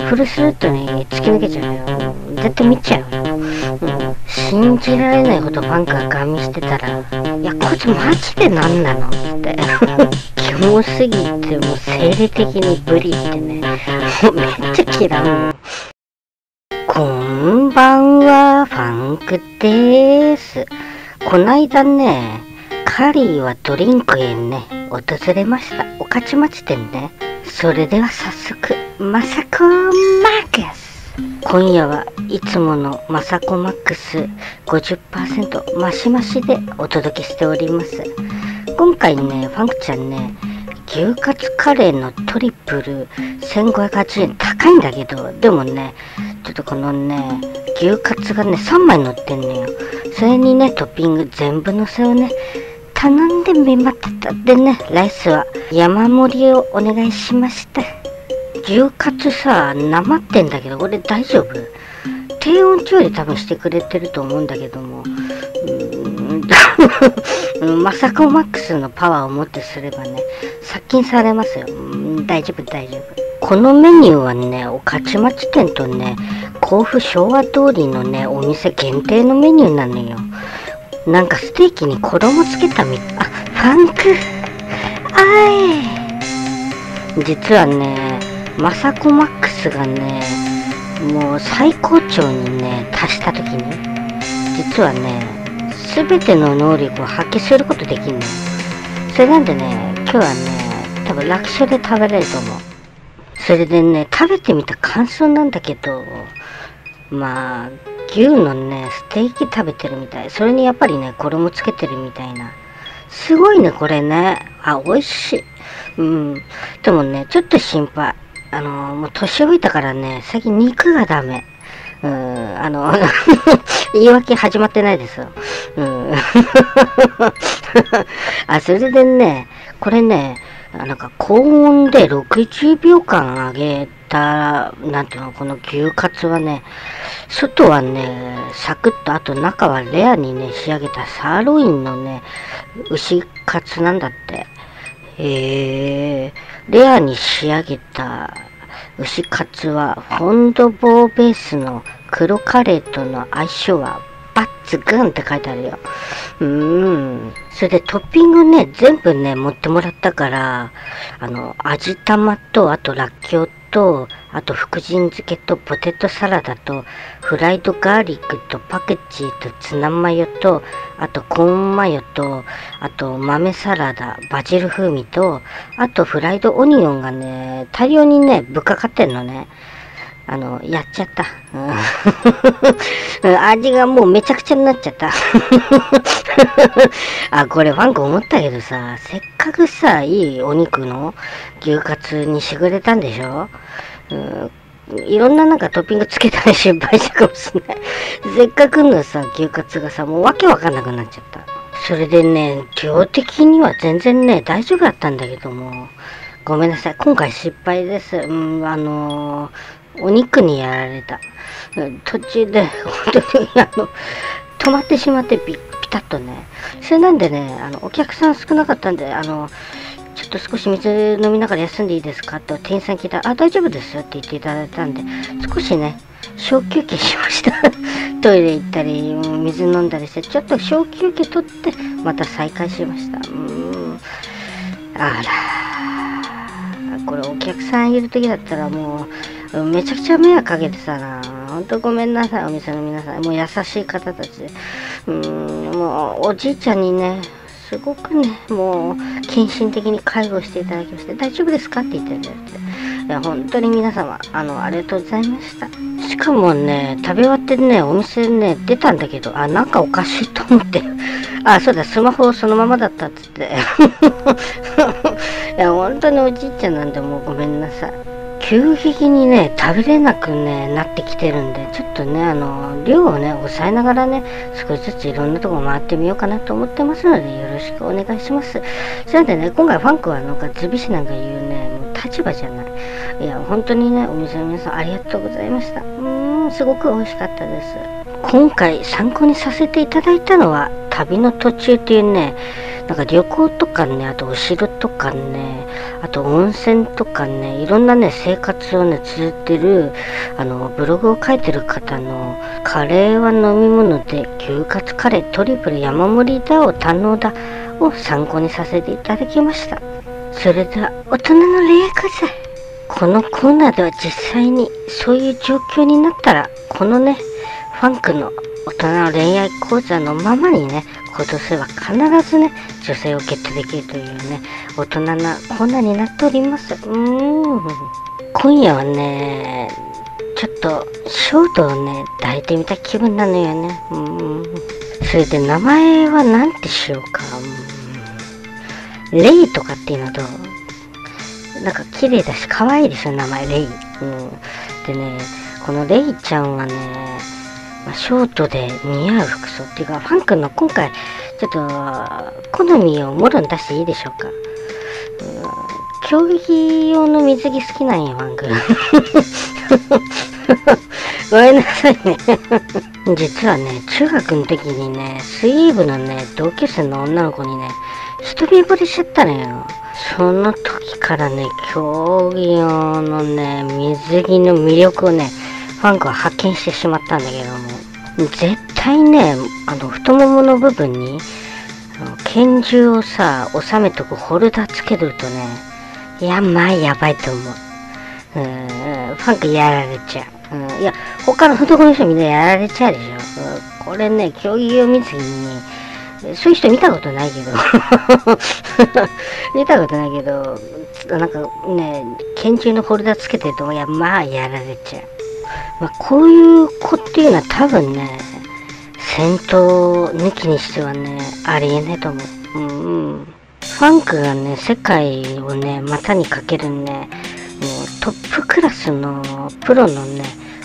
フルスルットに突き抜けちゃうよ。絶対見ちゃうよ。う、信じられないほどファンクがガン見してたら、いや、こいつマジで何なの？って。キモすぎて、もう生理的にブリってね、もうめっちゃ嫌うの。こんばんは、ファンクです。こないだね、カリーはドリンクへね、訪れました。御徒町店ね。それでは早速、マサコマックス今夜はいつものマサコマックス50%マシマシでお届けしております。今回ね、ファンクちゃんね、牛カツカレーのトリプル1580円高いんだけど、でもね、ちょっとこのね、牛カツがね、3枚乗ってんのよ。それにね、トッピング全部乗せをね、頼んでみまった。でね、ライスは山盛りをお願いしました。牛カツさ、なまってんだけど、これ大丈夫？低温調理多分してくれてると思うんだけども、うんまさかマックスのパワーをもってすればね、殺菌されますよ。大丈夫、大丈夫。このメニューはね、御徒町店とね、甲府昭和通りのね、お店限定のメニューなのよ。なんかステーキに衣つけたみたい。あ、ファンク。あい。実はね、マサコマックスがね、もう最高潮にね、達した時に、実はね、すべての能力を発揮することできるの。それなんでね、今日はね、多分楽勝で食べれると思う。それでね、食べてみた感想なんだけど、まあ、牛のね、ステーキ食べてるみたい。それにやっぱりね、衣つけてるみたいな。すごいね、これね。あ、美味しい。うん。でもね、ちょっと心配。あの、もう年老いたからね、最近肉がダメ。うん、あの、言い訳始まってないですよ。うん。あ、それでね、これね、なんか高温で60秒間揚げた、なんていうの、この牛カツはね、外はね、サクッと、あと中はレアにね、仕上げたサーロインのね、牛カツなんだって。えー、レアに仕上げた牛カツは、フォンドボーベースの黒カレーとの相性はバッツグンって書いてあるよ。うーん。それでトッピングね、全部ね、持ってもらったから、あの、味玉と、あとらっきょうと、あと福神漬けとポテトサラダと、フライドガーリックとパクチーとツナマヨと、あとコーンマヨと、あと豆サラダ、バジル風味と、あとフライドオニオンがね、大量にね、ぶっかかってんのね。あの、やっちゃった。うん 味がもうめちゃくちゃになっちゃった。あ、これファンク思ったけどさ、せっかくさ、いいお肉の牛カツにしてくれたんでしょ？うんいろんななんかトッピングつけたら失敗したかもしれない。せっかくのさ、牛カツがさ、もうわけわかんなくなっちゃった。それでね、量的には全然ね、大丈夫だったんだけども、ごめんなさい。今回失敗です。うん、あのーお肉にやられた。途中で、本当に、あの、止まってしまってピピタッとね。それなんでね、あの、お客さん少なかったんで、あの、ちょっと少し水飲みながら休んでいいですかと店員さん聞いたら、あ、大丈夫ですよって言っていただいたんで、少しね、小休憩しました。トイレ行ったり、水飲んだりして、ちょっと小休憩取って、また再開しました。うーん。あらこれお客さんいる時だったらもう、めちゃくちゃ迷惑かけてたな。ほんとごめんなさい、お店の皆さん。もう優しい方たちで。うーん、もうおじいちゃんにね、すごくね、もう、献身的に介護していただきまして、大丈夫ですかって言っていただいて。いや、本当に皆様、あの、ありがとうございました。しかもね、食べ終わってね、お店ね、出たんだけど、あ、なんかおかしいと思って。あ、そうだ、スマホそのままだったっつって。いや、本当におじいちゃんなんで、もうごめんなさい。急激にね、食べれなくね、なってきてるんで、ちょっとね、あの、量をね、抑えながらね、少しずついろんなとこ回ってみようかなと思ってますので、よろしくお願いします。それでね、今回ファンクはなんかズビシなんか言うね、もう立場じゃない。いや、本当にね、お店の皆さんありがとうございました。うーん、すごく美味しかったです。今回参考にさせていただいたのは、旅の途中っていうね、なんか旅行とかね、あとお城とかね、あと温泉とかね、いろんなね、生活をね、綴ってる、あの、ブログを書いてる方の、カレーは飲み物で、牛カツカレートリプル山盛りだを堪能だを参考にさせていただきました。それでは、大人の恋愛講座。このコーナーでは実際にそういう状況になったら、このね、ファンクの大人の恋愛講座のままにね、行動すれば必ずね、女性をゲットできるというね、大人なコーナーになっております。うーん。今夜はね、ちょっと、ショートをね、抱いてみた気分なのよね。うーん。それで名前は何てしようか。うん、レイとかっていうのと、なんか綺麗だし、可愛いですよ、名前、レイ。うん。でね、このレイちゃんはね、まあ、ショートで似合う服装っていうか、ファン君の今回、ちょっと、好みをもろに出していいでしょうか。うん、競技用の水着好きなんや、ファン君。ごめんなさいね 実はね、中学の時にね、水泳部のね、同級生の女の子にね、一目惚れしちゃったのよ。その時からね、競技用のね、水着の魅力をね、ファンクは発見してしまったんだけども、絶対ね、あの、太ももの部分に、拳銃をさ、収めとくホルダーつけるとね、いや、まあ、やばいと思う。うん、ファンクやられちゃう。うん、いや、他の男の人みんなやられちゃうでしょ。うん、これね、競技を見ずに、そういう人見たことないけど 見たことないけど、なんかね、拳銃のホルダーつけてると、いや、まあやられちゃう。まあ、こういう子っていうのは多分ね、戦闘抜きにしてはね、ありえねえと思う。うん、うん。ファンクがね、世界をね、股にかけるね、もうトップクラスのプロのね、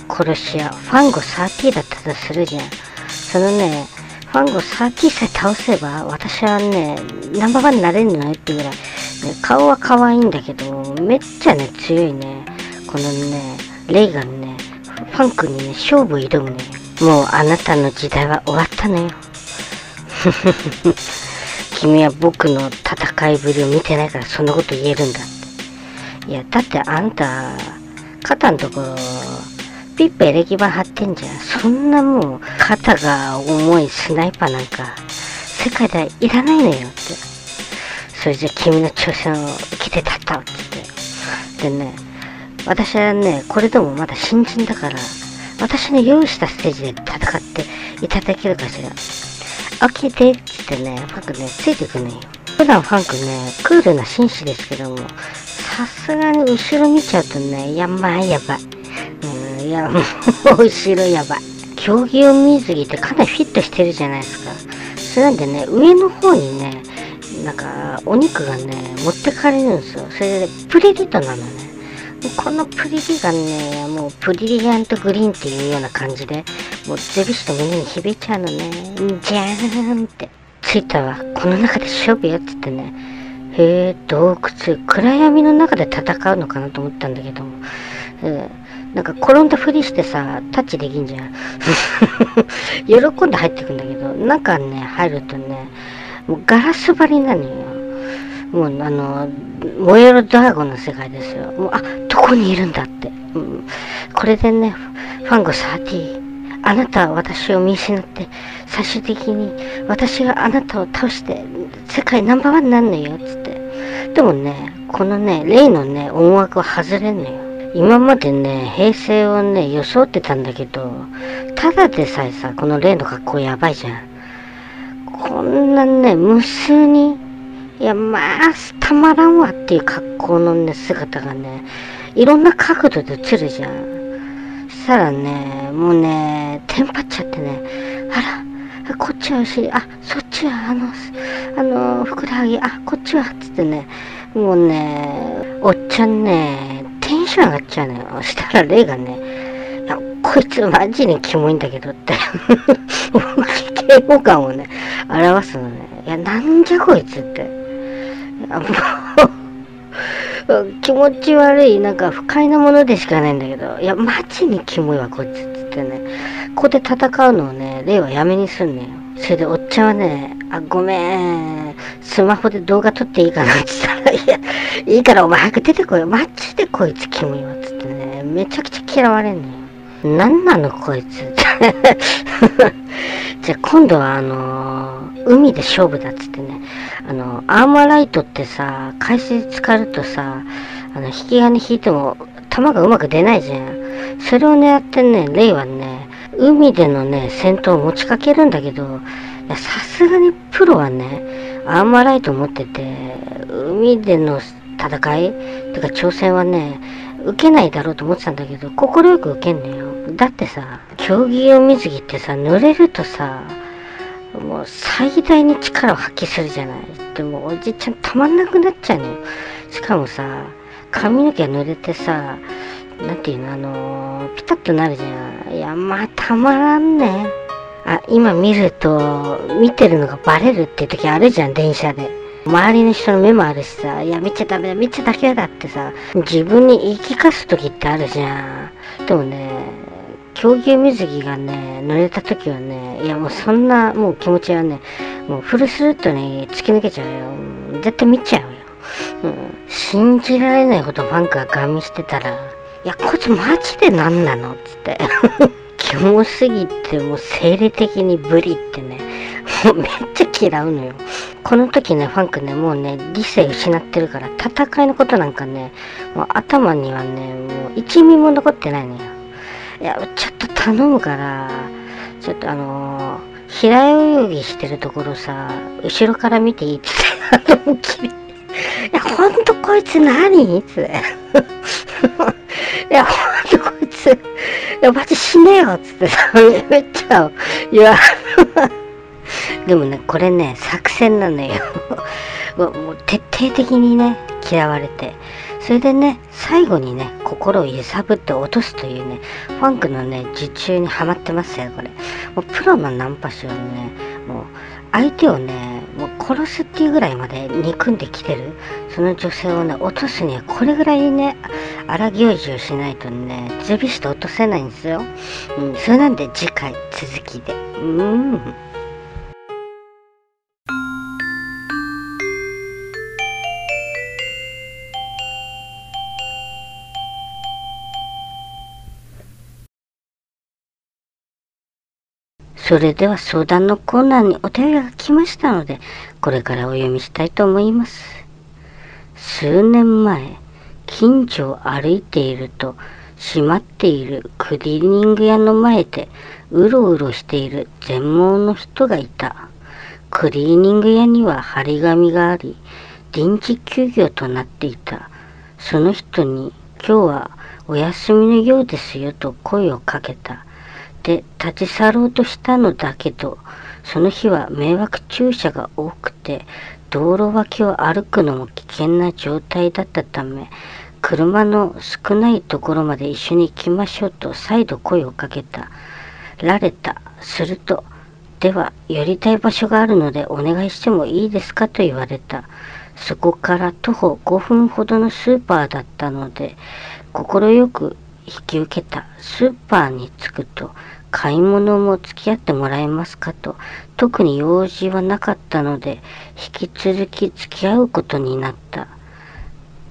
殺し屋、ファンゴ30だったとするじゃん。そのね、ファンゴ30さえ倒せば、私はね、ナンバーワンになれるのよっていうぐらい、ね、顔は可愛いんだけど、めっちゃね、強いね、このね、レイガンね、ファンクにね、勝負挑むね。もうあなたの時代は終わったのよ。君は僕の戦いぶりを見てないからそんなこと言えるんだって。いや、だってあんた、肩のところ、ピッペエレキ板貼ってんじゃん。そんなもう、肩が重いスナイパーなんか、世界ではいらないのよって。それじゃ君の挑戦を受けてたったって。でね、私はね、これでもまだ新人だから、私の用意したステージで戦っていただけるかしら。OK でって言ってね、ファンクね、ついてくねよ。普段ファンクね、クールな紳士ですけども、さすがに後ろ見ちゃうとね、やばいやばい。うん、いや、もう後ろやばい。競技用水着ってかなりフィットしてるじゃないですか。それなんでね、上の方にね、なんか、お肉がね、持ってかれるんですよ。それで、プレディトなのね。このプリリがね、もうプリリアントグリーンっていうような感じで、もうゼビシと胸に響いちゃうのね。じゃーんって。着いたわ。この中で勝負よって言ってね。へえ、洞窟、暗闇の中で戦うのかなと思ったんだけども。うんなんか転んだふりしてさ、タッチできんじゃん。喜んで入ってくんだけど、中ね、入るとね、もうガラス張りなのよ。もうあの、燃えるドラゴンの世界ですよ。もう、あ、どこにいるんだって。うん、これでね、ファンゴ30、あなたは私を見失って、最終的に私があなたを倒して世界ナンバーワンになるのよっ、つって。でもね、このね、例のね、音楽は外れんのよ。今までね、平成をね、装ってたんだけど、ただでさえさ、この例の格好やばいじゃん。こんなね、無数にいや、まあ、たまらんわっていう格好のね、姿がね、いろんな角度で映るじゃん。そしたらね、もうね、テンパっちゃってね、あら、こっちはお尻、あ、そっちはあの、あの、ふくらはぎ、あ、こっちは、つってね、もうね、おっちゃんね、テンション上がっちゃうのよ。そしたら、レイがね、いや、こいつマジにキモいんだけどって、嫌悪感をね、表すのね。いや、なんじゃこいつって。気持ち悪い、なんか不快なものでしかないんだけど、いや、マジにキモいわ、こいつっつってね。ここで戦うのをね、例はやめにすんねよ。それでおっちゃんはね、あ、ごめん。スマホで動画撮っていいかなって言ったら、いや、いいからお前早く出てこいよ。マジでこいつキモいわ。つってね、めちゃくちゃ嫌われんのよ。なんなのこいつ。じゃあ今度はあのー、海で勝負だっつってね。あの、アーマーライトってさ、海水浸かるとさ、あの、引き金引いても、弾がうまく出ないじゃん。それを狙ってね、レイはね、海でのね、戦闘を持ちかけるんだけど、さすがにプロはね、アーマーライト持ってて、海での戦いてか挑戦はね、受けないだろうと思ってたんだけど、快く受けんのよ。だってさ、競技用水着ってさ、濡れるとさ、もう最大に力を発揮するじゃない。でもおじちゃんたまんなくなっちゃうの。しかもさ、髪の毛濡れてさ、なんていうの、あの、ピタッとなるじゃん。いや、まあ、たまらんね。あ、今見ると、見てるのがバレるって時あるじゃん、電車で。周りの人の目もあるしさ、いや、見ちゃダメだ、見ちゃだけだってさ、自分に言い聞かす時ってあるじゃん。でもね、競技水着がね、濡れた時はね、いやもうそんなもう気持ちはね、もうフルスルッとね、突き抜けちゃうよ。絶対見ちゃうよ。うん、信じられないほどファンクがガン見してたら、いや、こいつマジで何なのつって。キモすぎて、もう生理的にブリってね、もうめっちゃ嫌うのよ。この時ね、ファンクね、もうね、理性失ってるから、戦いのことなんかね、もう頭にはね、もう一味も残ってないのよ。いや、ちょっと頼むから、ちょっとあのー、平泳ぎしてるところさ、後ろから見ていいって言って、あの、きり。いや、ほんとこいつ何？つって。いや、ほんとこいつ、いや、マジ死ねよつってさ、めっちゃ、いや、でもね、これね、作戦なのよ。もう徹底的にね、嫌われて。それでね、最後にね、心を揺さぶって落とすというね、ファンクのね、受注にはまってますよ、これ。もうプロのナンパ師はね、もう相手をね、もう殺すっていうぐらいまで憎んできてる、その女性をね、落とすにはこれぐらいね、荒行事をしないとね、ズビして落とせないんですよ。うん、それなんで次回続きで。うん。それでは相談のコーナーにお便りが来ましたので、これからお読みしたいと思います。数年前、近所を歩いていると、閉まっているクリーニング屋の前でうろうろしている全盲の人がいた。クリーニング屋には張り紙があり、臨時休業となっていた。その人に今日はお休みのようですよと声をかけた。で立ち去ろうとしたのだけど、その日は迷惑駐車が多くて、道路脇を歩くのも危険な状態だったため、車の少ないところまで一緒に行きましょうと再度声をかけた。られた。すると、では寄りたい場所があるのでお願いしてもいいですかと言われた。そこから徒歩5分ほどのスーパーだったので、快く引き受けた。スーパーに着くと、買い物も付き合ってもらえますかと、特に用事はなかったので、引き続き付き合うことになった。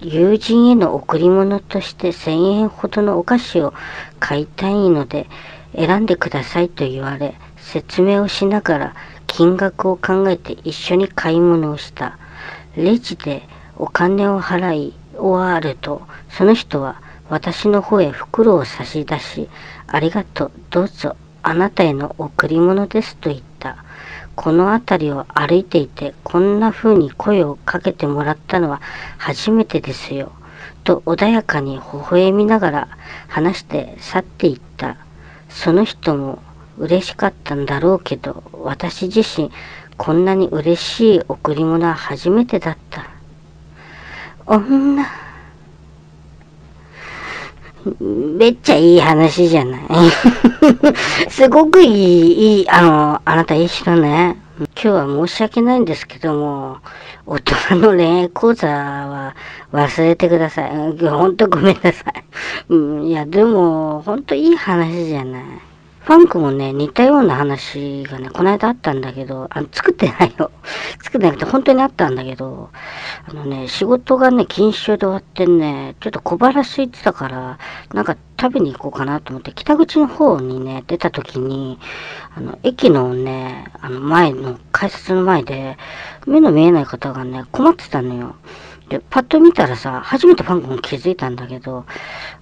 友人への贈り物として1000円ほどのお菓子を買いたいので、選んでくださいと言われ、説明をしながら金額を考えて一緒に買い物をした。レジでお金を払い終わると、その人は私の方へ袋を差し出し、ありがとう、どうぞ、あなたへの贈り物ですと言った。この辺りを歩いていて、こんな風に声をかけてもらったのは初めてですよ。と穏やかに微笑みながら話して去っていった。その人も嬉しかったんだろうけど、私自身、こんなに嬉しい贈り物は初めてだった。女。めっちゃいい話じゃない すごくいい、いい、あの、あなたいい人ね。今日は申し訳ないんですけども、大人の恋愛講座は忘れてください。ほんとごめんなさい。うん、いや、でも、ほんといい話じゃない。ファンクもね、似たような話がね、この間あったんだけど、あの、作ってないよ。作ってなくて本当にあったんだけど、あのね、仕事がね、禁止症で終わってね、ちょっと小腹空いてたから、なんか食べに行こうかなと思って、北口の方にね、出た時に、あの、駅のね、あの、前の、改札の前で、目の見えない方がね、困ってたのよ。で、パッと見たらさ、初めてファンクも気づいたんだけど、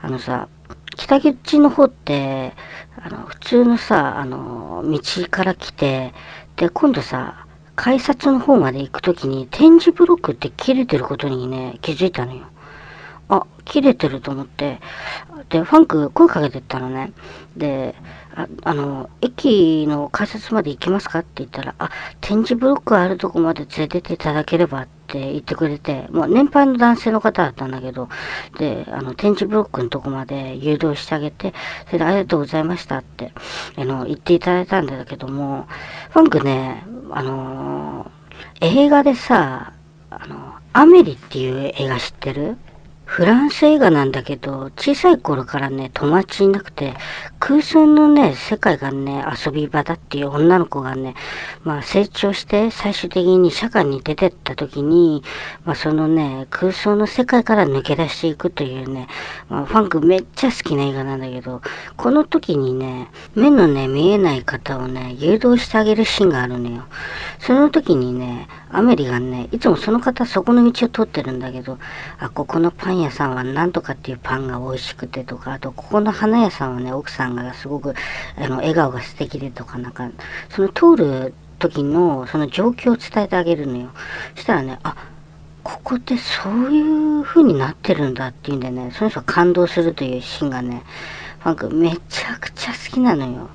あのさ、北口の方って、あの、普通のさ、あの、道から来て、で、今度さ、改札の方まで行くときに点字ブロックって切れてることにね、気づいたのよ。あ、切れてると思って、で、ファンク声かけてったのね。で、ああの、駅の改札まで行けますかって言ったら、あ、点字ブロックあるとこまで連れてっていただければって言ってくれて、もう年配の男性の方だったんだけど、で、あの、点字ブロックのとこまで誘導してあげて、それでありがとうございましたって、あの、言っていただいたんだけども、ファンクね、あの映画でさ、あの、アメリっていう映画知ってる？フランス映画なんだけど、小さい頃からね、友達いなくて、空想のね、世界がね、遊び場だっていう女の子がね、まあ成長して最終的に社会に出てった時に、まあそのね、空想の世界から抜け出していくというね、まあファンクめっちゃ好きな映画なんだけど、この時にね、目のね、見えない方をね、誘導してあげるシーンがあるのよ。その時にね、アメリがね、いつもその方そこの道を通ってるんだけど、あ、ここのパン屋さんはなんとかっていうパンが美味しくてとか、あとここの花屋さんはね、奥さんがすごくあの笑顔が素敵でとか、なんか、その通る時のその状況を伝えてあげるのよ。そしたらね、あ、ここってそういう風になってるんだっていうんでね、その人が感動するというシーンがね、ファンクめちゃくちゃ好きなのよ。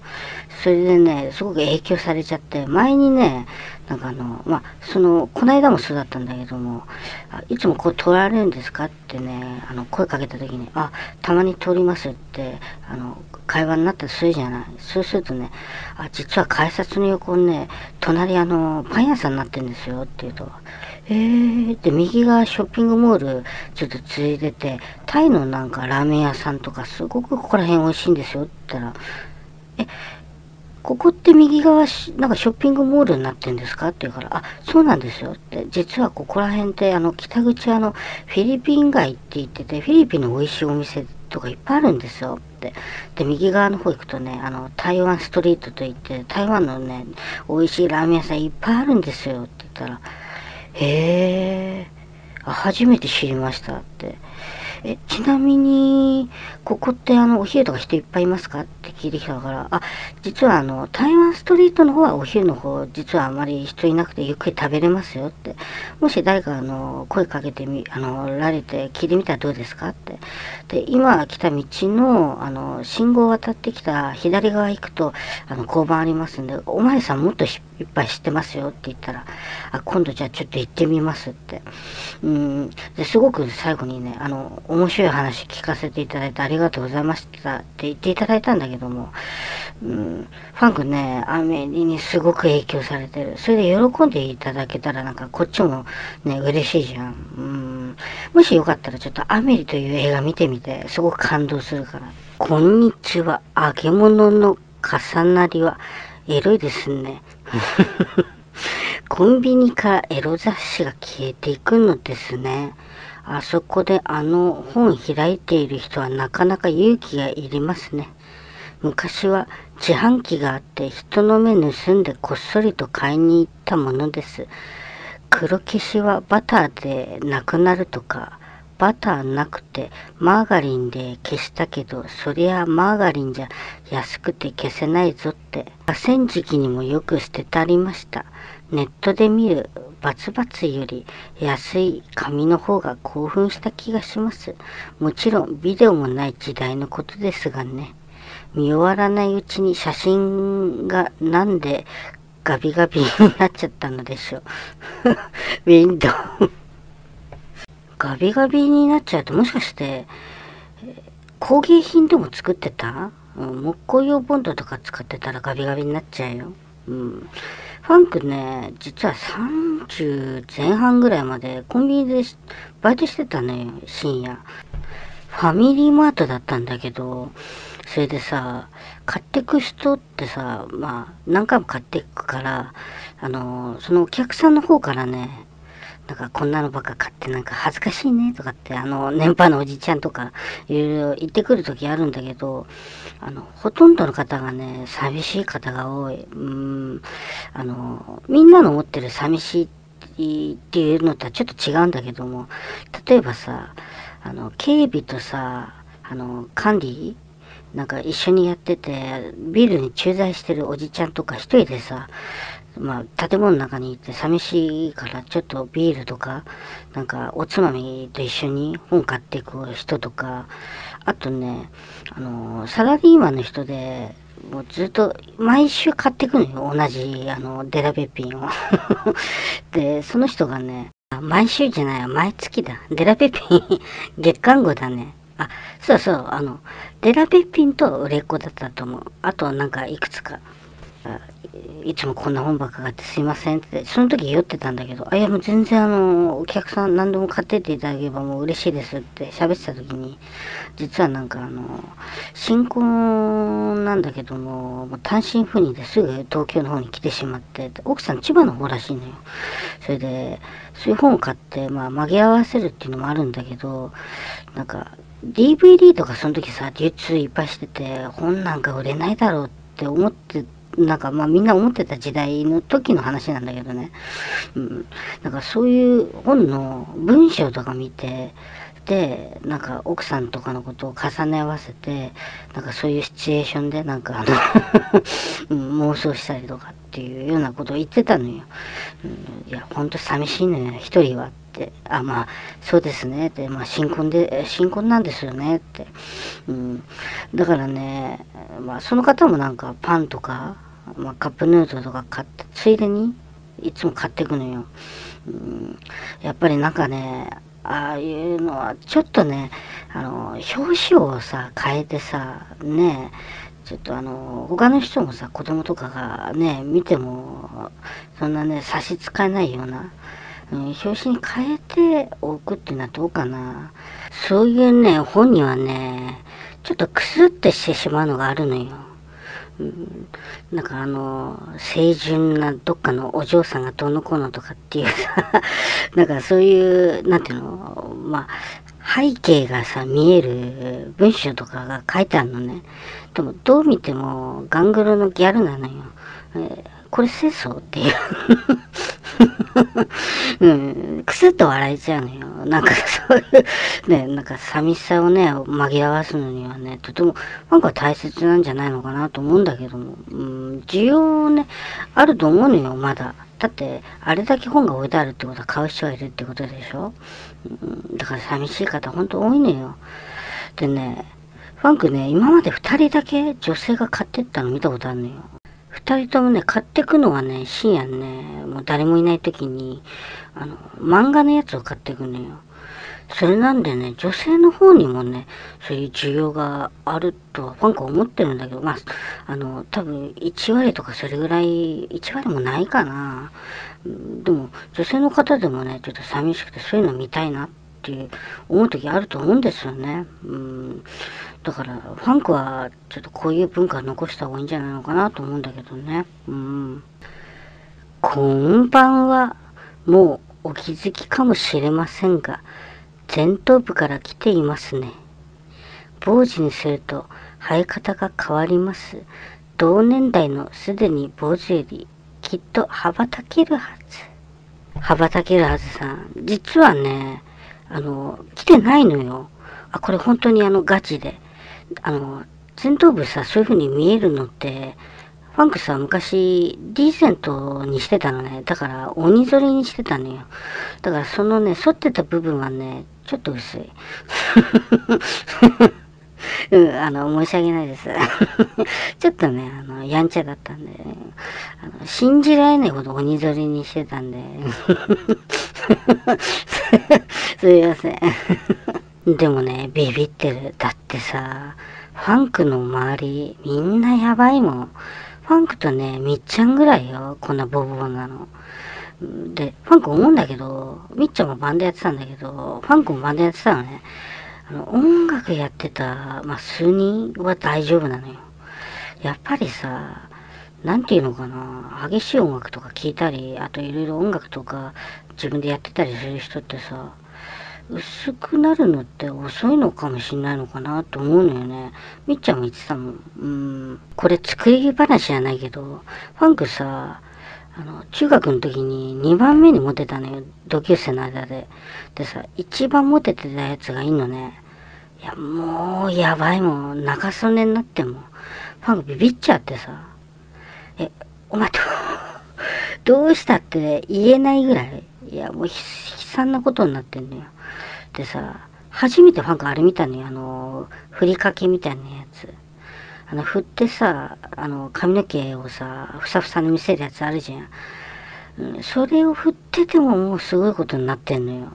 それでね、すごく影響されちゃって、前にね、なんかあの、まあ、その、この間もそうだったんだけども、いつもこう通られるんですかってね、あの、声かけた時に、あ、たまに通りますって、あの、会話になったりするじゃない。そうするとね、あ、実は改札の横にね、隣あの、パン屋さんになってんですよって言うと、えー、で、右側ショッピングモールちょっとついでて、タイのなんかラーメン屋さんとかすごくここら辺美味しいんですよって言ったら、え、ここって右側、なんかショッピングモールになってんですか？って言うから、あ、そうなんですよって。実はここら辺って、あの、北口あの、フィリピン街って言ってて、フィリピンの美味しいお店とかいっぱいあるんですよって。で、右側の方行くとね、あの、台湾ストリートといって、台湾のね、美味しいラーメン屋さんいっぱいあるんですよって言ったら、へえ、初めて知りましたって。え、ちなみに、ここってあの、お昼とか人いっぱいいますか？って聞いてきたから、あ、実はあの、台湾ストリートの方はお昼の方、実はあまり人いなくてゆっくり食べれますよって。もし誰かあの、声かけてみ、あの、られて聞いてみたらどうですか？って。で、今来た道の、あの、信号を渡ってきた左側行くと、あの、交番ありますんで、お前さんもっといっぱい知ってますよって言ったら、あ、今度じゃあちょっと行ってみますって。うん、ですごく最後にね、あの、面白い話聞かせていただいてありがとうございましたって言っていただいたんだけども、うん、ファンクね、アメリにすごく影響されてる。それで喜んでいただけたらなんかこっちもね、嬉しいじゃん。うん、もしよかったらちょっとアメリという映画見てみて、すごく感動するから。こんにちは、揚げ物の重なりはエロいですね。コンビニからエロ雑誌が消えていくのですね。あそこであの本開いている人はなかなか勇気がいりますね。昔は自販機があって人の目盗んでこっそりと買いに行ったものです。黒消しはバターでなくなるとか、バターなくてマーガリンで消したけど、そりゃマーガリンじゃ安くて消せないぞって、河川敷にもよく捨ててありました。ネットで見るバツバツより安い紙の方が興奮した気がします。もちろんビデオもない時代のことですがね。見終わらないうちに写真がなんでガビガビになっちゃったのでしょう。ウィンドウガビガビになっちゃうともしかして、工芸品でも作ってた、木工用ボンドとか使ってたらガビガビになっちゃうよ。うん。ファンクね、実は30前半ぐらいまでコンビニでバイトしてたのよ、深夜。ファミリーマートだったんだけど、それでさ、買ってく人ってさ、まあ、何回も買ってくから、あの、そのお客さんの方からね、なんかこんなのばっか買ってなんか恥ずかしいねとかって、あの、年配のおじちゃんとか、いろいろ言ってくる時あるんだけど、あの、ほとんどの方がね、寂しい方が多い。うん、あの、みんなの持ってる寂しいっていうのとはちょっと違うんだけども、例えばさ、あの、警備とさ、あの、管理なんか一緒にやってて、ビルに駐在してるおじちゃんとか一人でさ、まあ、建物の中にいて寂しいからちょっとビールとか、なんかおつまみと一緒に本買っていく人とか、あとね、あの、サラリーマンの人で、もうずっと毎週買っていくのよ、同じ、あの、デラベッピンを。で、その人がね、毎週じゃない毎月だ。デラベッピン 月間号だね。あ、そうそう、あの、デラペッピンと売れっ子だったと思う。あとはなんかいくつか。いつもこんな本ばっか買ってすいませんって、その時酔ってたんだけど、あ、いやもう全然あの、お客さん何でも買ってっていただければもう嬉しいですって喋ってた時に、実はなんかあの、新婚なんだけども、もう単身赴任ですぐ東京の方に来てしまって、奥さん千葉の方らしいのよ。それで、そういう本を買って、まあ紛らわせるっていうのもあるんだけど、なんか、DVD とかその時さ、流通いっぱいしてて、本なんか売れないだろうって思って、なんかまあみんな思ってた時代の時の話なんだけどね。うん。だかそういう本の文章とか見て、で、なんか奥さんとかのことを重ね合わせて、なんかそういうシチュエーションでなんかあの、妄想したりとかっていうようなことを言ってたのよ。うん、いや、ほんと寂しいのよ、一人は。って、あ、まあ、そうですねって、まあ、新婚で、新婚なんですよねって。うん。だからね、まあ、その方もなんかパンとか、まあ、カップヌードルとか買って、ついでに、いつも買ってくのよ。うん、やっぱりなんかね、ああいうのは、ちょっとね、あの、表紙をさ、変えてさ、ね、ちょっとあの、他の人もさ、子供とかがね、見ても、そんなね、差し支えないような、うん、表紙に変えておくっていうのはどうかな。そういうね、本にはね、ちょっとクスってしてしまうのがあるのよ。うん、なんかあの、清純などっかのお嬢さんがどうのこうのとかっていうさ、なんかそういう、なんていうの、まあ、背景がさ、見える文章とかが書いてあるのね。でも、どう見てもガングロのギャルなのよ。えー、これ清楚って？い ううん、くすっと笑えちゃうのよ。なんかそういう、ね、なんか寂しさをね、紛らわすのにはね、とても、なんか大切なんじゃないのかなと思うんだけども、うん、需要ね、あると思うのよ、まだ。だって、あれだけ本が置いてあるってことは買う人がいるってことでしょ、うん、だから寂しい方ほんと多いのよ。でね、ファンクね、今まで2人だけ女性が買ってったの見たことあるのよ。二人ともね、買ってくのはね、深夜ね、もう誰もいない時に、あの、漫画のやつを買ってくのよ。それなんでね、女性の方にもね、そういう需要があるとはファンク思ってるんだけど、まあ、あの、多分1割とかそれぐらい、1割もないかな。でも、女性の方でもね、ちょっと寂しくてそういうの見たいなっていう思う時あると思うんですよね。うん。だから、ファンクはちょっとこういう文化残した方がいいんじゃないのかなと思うんだけどね。うん。こんばんは。もうお気づきかもしれませんが、前頭部から来ていますね。坊主にすると生え方が変わります。同年代のすでに坊主よりきっと羽ばたけるはず。羽ばたけるはずさん。実はね、あの、来てないのよ。あ、これ本当にあのガチで。あの、前頭部さ、そういう風に見えるのって、ファンクスは昔、ディーゼントにしてたのね。だから、鬼反りにしてたのよ。だから、そのね、反ってた部分はね、ちょっと薄い。うん、あの、申し訳ないです。ちょっとね、あの、やんちゃだったんで、あの信じられないほど鬼反りにしてたんで、すいません。でもね、ビビってる。だってさ、ファンクの周り、みんなやばいもん。ファンクとね、みっちゃんぐらいよ。こんなボボボなの。で、ファンク思うんだけど、みっちゃんもバンドやってたんだけど、ファンクもバンドやってたのね。あの、音楽やってた、まあ、数人は大丈夫なのよ。やっぱりさ、なんていうのかな、激しい音楽とか聴いたり、あといろいろ音楽とか自分でやってたりする人ってさ、薄くなるのって遅いのかもしんないのかなと思うのよね。みっちゃんも言ってたもん。うん、これ作り話じゃないけど、ファンクさ、あの、中学の時に2番目にモテたのよ。同級生の間で。でさ、一番モテてたやつがいいのね。いや、もう、やばいもん。中曽根になっても。ファンクビビっちゃってさ。え、お前と、どうしたって言えないぐらい。いや、もう悲惨なことになってんのよ。でさ、初めてファンクあれ見たのよ。あの、ふりかけみたいなやつ。あの、振ってさ、あの、髪の毛をさ、ふさふさに見せるやつあるじゃん。それを振っててももうすごいことになってんのよ。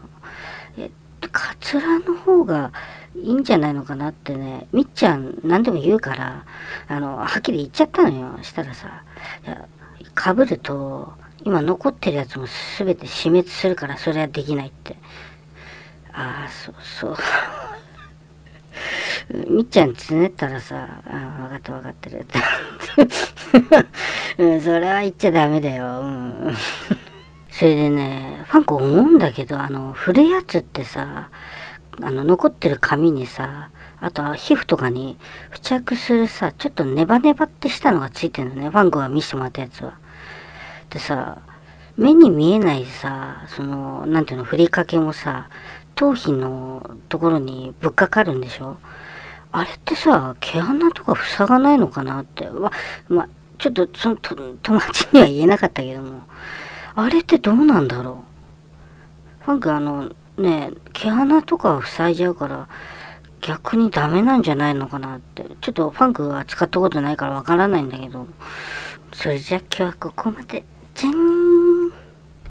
え、カツラの方がいいんじゃないのかなってね、みっちゃん何でも言うから、あの、はっきり言っちゃったのよ。したらさ、いや、被ると、今残ってるやつも全て死滅するからそれはできないって。ああ、そうそう。みっちゃんつねったらさ、あ分かった分かってる。うん、それは言っちゃダメだよ。うん、それでね、ファンコ思うんだけど、あの、振るやつってさ、あの、残ってる紙にさ、あとは皮膚とかに付着するさ、ちょっとネバネバってしたのがついてるのね、ファンコが見せてもらったやつは。でさ、目に見えないさ、その、なんていうの、ふりかけもさ、頭皮のところにぶっかかるんでしょ？あれってさ、毛穴とか塞がないのかなって。ま、ま、ちょっとその友達には言えなかったけども、あれってどうなんだろう？ファンクあの、ね、毛穴とか塞いじゃうから、逆にダメなんじゃないのかなって。ちょっとファンクは使ったことないからわからないんだけど、それじゃ今日はここまで。じゃん